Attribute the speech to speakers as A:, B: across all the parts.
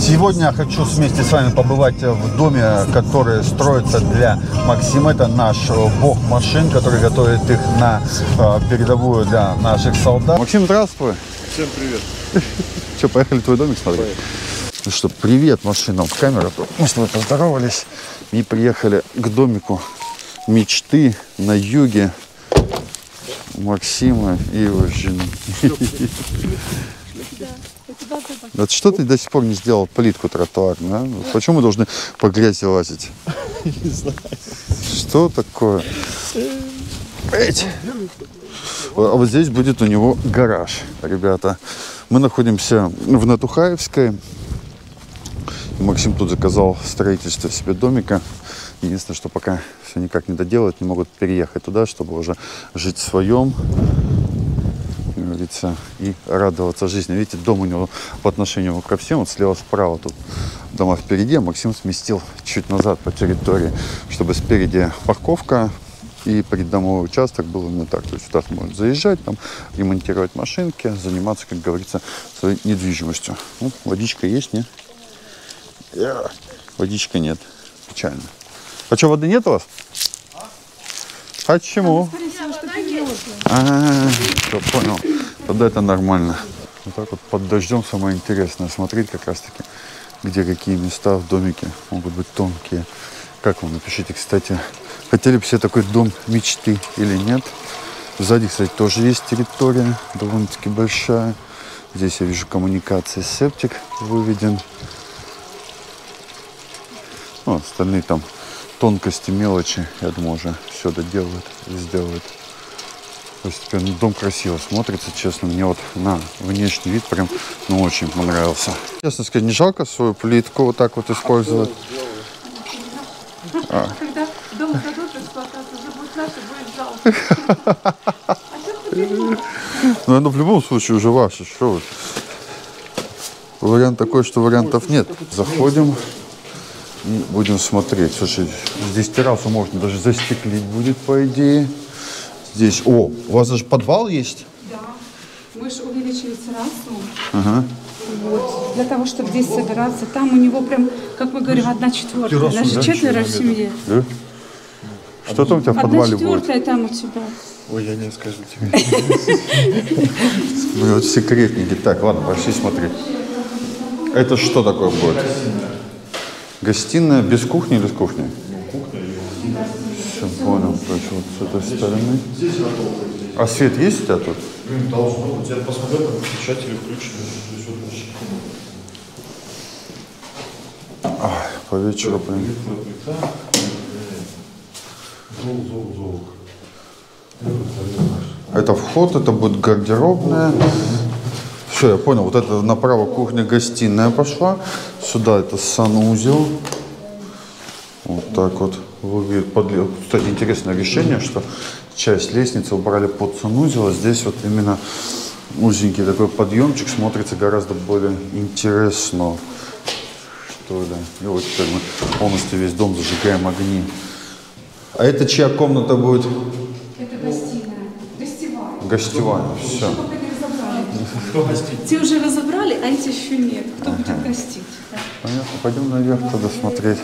A: Сегодня я хочу вместе с вами побывать в доме, который строится для Максима. Это наш бог машин, который готовит их на э, передовую для наших солдат. Максим, здравствуй.
B: Всем привет.
A: Что, поехали в твой домик смотреть? Ну что, привет машинам в камеру. Мы с тобой поздоровались и приехали к домику мечты на юге Максима и его жены. Вот что ты до сих пор не сделал плитку тротуарную? а? Почему мы должны по грязи лазить?
B: Не знаю.
A: Что такое? Эть. А вот здесь будет у него гараж, ребята. Мы находимся в Натухаевской. Максим тут заказал строительство себе домика. Единственное, что пока все никак не доделают, не могут переехать туда, чтобы уже жить в своем, говорится, и радоваться жизни. Видите, дом у него по отношению ко всем, вот слева справа тут дома впереди, а Максим сместил чуть назад по территории, чтобы спереди парковка, и придомовой участок был именно так. То есть сюда можно заезжать, там, ремонтировать машинки, заниматься, как говорится, своей недвижимостью. Ну, водичка есть, нет? Водичка нет. Печально. А что, воды нет у вас? Почему? А, все, понял. Тогда это нормально. Вот так вот под дождем самое интересное смотреть как раз таки, где какие места в домике могут быть тонкие. Как вам напишите, кстати, хотели бы себе такой дом мечты или нет. Сзади, кстати, тоже есть территория, довольно-таки большая. Здесь я вижу коммуникации, септик выведен. Ну, остальные там тонкости, мелочи, я думаю, уже все доделают и сделают. Постепенно дом красиво смотрится, честно. Мне вот на внешний вид прям, ну, очень понравился. Честно сказать, не жалко свою плитку вот так вот использовать?
C: Когда дом дадут эксплуатацию, уже будет наше, будет жалко. А
A: Ну, оно в любом случае уже ваше. Что вы? Вариант такой, что вариантов нет. Заходим и будем смотреть. Слушай, здесь террасу можно даже застеклить будет, по идее. Здесь, о, у вас даже подвал есть?
C: Да. Мы же увеличили террасу.
A: Ага.
C: Вот. Для того, чтобы здесь собираться. Там у него прям, как мы говорим, одна четвертая. Даже четверо в семье.
A: Да? Что там у тебя в
C: Одна
A: подвале будет?
C: четвертая там у тебя.
B: Ой, я не скажу тебе.
A: Ну, вот секретники. Так, ладно, пошли смотреть. Это что такое будет? Гостиная без кухни или с кухней? Все, понял. Короче, вот с этой стороны. А свет есть у тебя тут?
B: Блин, должно быть. Я посмотрел, там включатели включены. Здесь.
A: Ай, по вечеру
B: зол.
A: Это вход, это будет гардеробная. Все, я понял. Вот это направо кухня-гостиная пошла. Сюда это санузел. Вот так вот Кстати, интересное решение, что часть лестницы убрали под санузел, а здесь вот именно узенький такой подъемчик смотрится гораздо более интересно. Что ли. И вот теперь мы полностью весь дом зажигаем огни. А это чья комната будет?
C: Это гостиная. Гостевая.
A: Гостевая. Все.
B: Кто гостит?
C: Те уже разобрали, а эти еще нет. Кто будет гостить?
A: Понятно. Пойдем наверх тогда смотреть.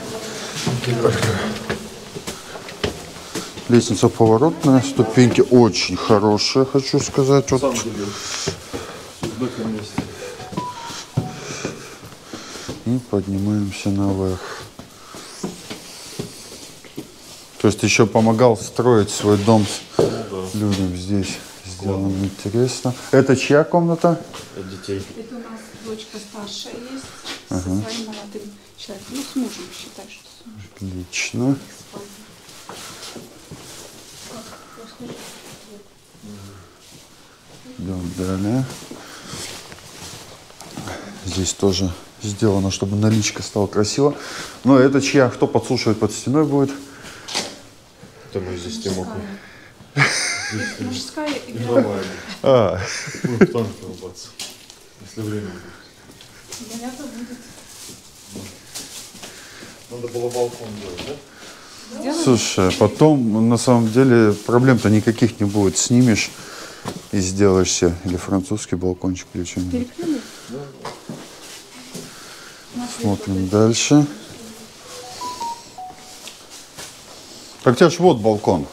A: Лестница поворотная, ступеньки очень хорошие, хочу сказать. Вот. И поднимаемся наверх. То есть еще помогал строить свой дом людям здесь. Сделано интересно. Это чья комната?
B: От детей.
C: Это у нас дочка старшая есть со своим молодым человеком. Ну, с мужем считай, что с мужем.
A: Отлично. Идем далее. Здесь тоже сделано, чтобы наличка стала красиво. Но это чья? Кто подсушивать под стеной будет?
B: Там мы здесь.
C: Это Мужская игра.
A: А,
B: Будем в танк рубаться. Если время будет.
C: Понятно будет.
B: Надо было балкон делать, да?
A: Слушай, а потом на самом деле проблем-то никаких не будет. Снимешь и сделаешь себе или французский балкончик, или что-нибудь. Смотрим дальше. Так у тебя ж вот балкон.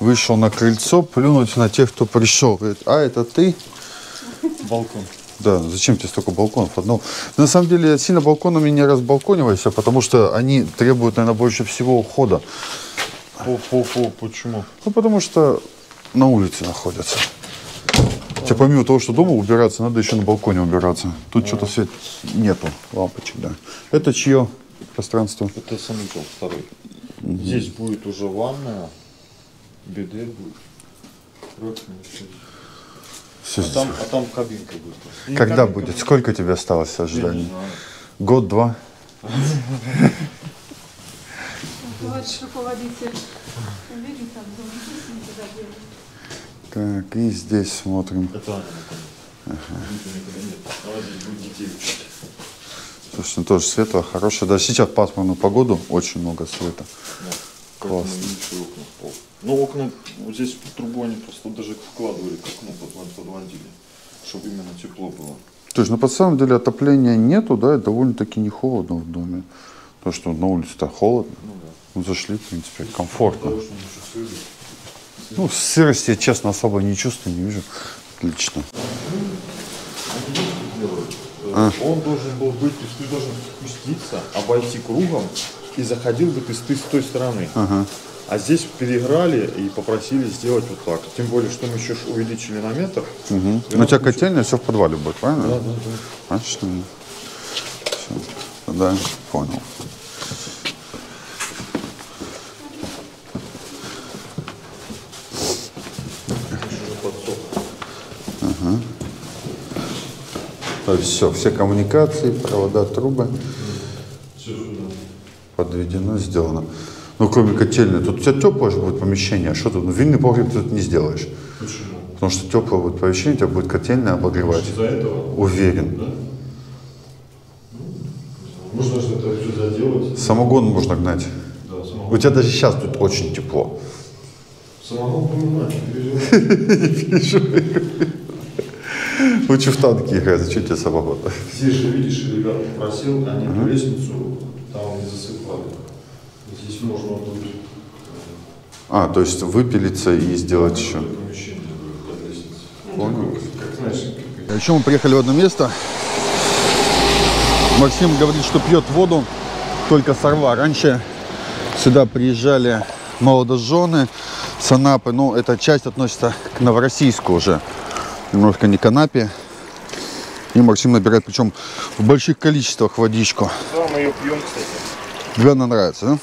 A: Вышел на крыльцо, плюнуть на тех, кто пришел. Говорит, а это ты?
B: Балкон.
A: Да, зачем тебе столько балконов? Одно. На самом деле, я сильно балконами не разбалконивайся, потому что они требуют, наверное, больше всего ухода.
B: По, почему?
A: Ну, потому что на улице находятся. Тебе помимо того, что дома убираться, надо еще на балконе убираться. Тут что-то свет нету, лампочек, да. Это чье пространство?
B: Это санузел второй. Здесь будет уже ванная, биде будет. Всё А там, а там кабинка будет. И
A: Когда
B: кабинка
A: будет? Сколько тебе осталось
B: Я не
A: ожиданий?
B: знаю.
A: Год, два?
C: Товарищ руководитель, там делать.
A: Так, и здесь смотрим.
B: Это.
A: Слушай, ну тоже светло, хорошее. Даже сейчас пасмурную погоду очень много света.
B: Да.
A: Классно.
B: Меньше окна вот здесь трубу они просто даже вкладывали к окну, под- подводили, чтобы именно тепло было.
A: То есть, ну, по самом деле отопления нету, да, и довольно-таки не холодно в доме. Потому что на улице-то холодно.
B: Ну да.
A: Ну, зашли, в принципе, комфортно.
B: Сырый.
A: Ну, сырости я, честно, особо не чувствую, не вижу. Отлично.
B: делают. Э, Он должен был быть, то есть ты должен спуститься, обойти кругом и заходил бы ты с, той стороны. А здесь переиграли и попросили сделать вот так. Тем более, что мы еще увеличили на метр.
A: Ну, у тебя котельная все в подвале будет, правильно?
B: Да, да, да.
A: Отлично. Всё. Да, понял. То есть все, все коммуникации, провода, трубы подведено, сделано. Ну, кроме котельной, тут у тебя теплое же будет помещение, а что тут? Ну, винный погреб ты тут не сделаешь.
B: Почему?
A: Потому что теплое будет помещение, у тебя будет котельная обогревать.
B: Из-за этого?
A: Уверен.
B: Можно же это все заделать.
A: Самогон можно гнать.
B: Да, самого.
A: У тебя даже сейчас тут очень тепло.
B: Самого понимать, не переживай.
A: Лучше в танки играть, зачем тебе самогон?
B: Здесь же, видишь, ребят попросил, они эту лестницу. Здесь можно будет
A: А, то есть выпилиться и сделать еще. Понял. Еще мы приехали в одно место. Максим говорит, что пьет воду только с Орла. Раньше сюда приезжали молодожены с Анапы. Ну, эта часть относится к Новороссийску уже. Немножко не к Анапе. И Максим набирает, причем в больших количествах водичку.
B: Да, мы ее пьем, кстати.
A: Тебе она нравится, да?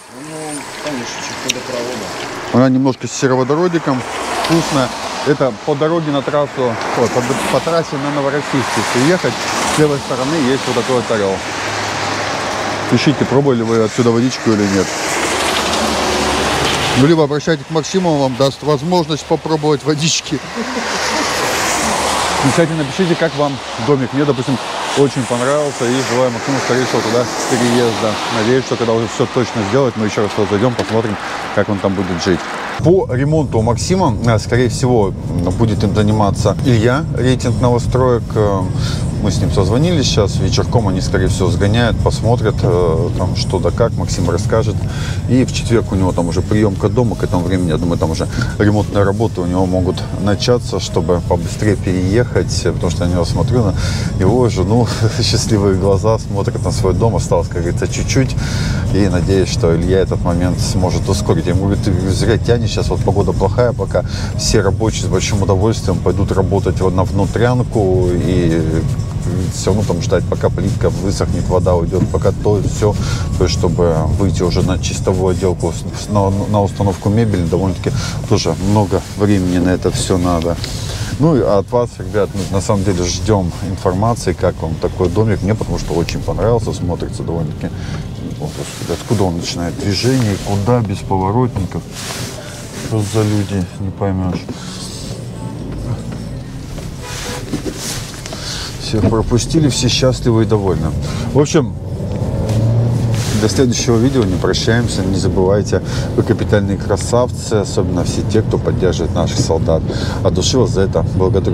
B: Конечно, чуть водопровода.
A: Она немножко с сероводородиком, вкусная. Это по дороге на трассу, ой, по, по трассе на Новороссийск, если ехать, с левой стороны есть вот такой вот орел. Пишите, пробовали вы отсюда водичку или нет. Ну, либо обращайтесь к Максиму, он вам даст возможность попробовать водички. Кстати, напишите, как вам домик. Мне, допустим, очень понравился и желаю Максиму скорейшего туда переезда. Надеюсь, что когда уже все точно сделать, мы еще раз туда зайдем, посмотрим, как он там будет жить. По ремонту у Максима, э, скорее всего, будет им заниматься Илья, рейтинг новостроек. Э, Мы с ним созвонились сейчас, вечерком они, скорее всего, сгоняют, посмотрят, э, там, что да как, Максим расскажет. И в четверг у него там уже приемка дома, к этому времени, я думаю, там уже ремонтные работы у него могут начаться, чтобы побыстрее переехать, потому что я на него смотрю, на его жену, счастливые глаза, смотрят на свой дом, осталось, как говорится, чуть-чуть, и надеюсь, что Илья этот момент сможет ускорить. Я ему говорю, ты зря тянешь, сейчас вот погода плохая, пока все рабочие с большим удовольствием пойдут работать на внутрянку и все равно там ждать, пока плитка высохнет, вода уйдет, пока то все, то есть чтобы выйти уже на чистовую отделку, на, на установку мебели, довольно-таки тоже много времени на это все надо. Ну и от вас, ребят, мы на самом деле ждем информации, как вам такой домик. Мне потому что очень понравился, смотрится довольно-таки. Откуда он начинает движение, куда без поворотников. Что за люди, не поймешь. Всех пропустили, все счастливы и довольны. В общем, до следующего видео не прощаемся. Не забывайте, вы капитальные красавцы, особенно все те, кто поддерживает наших солдат. От души вас за это благодарю.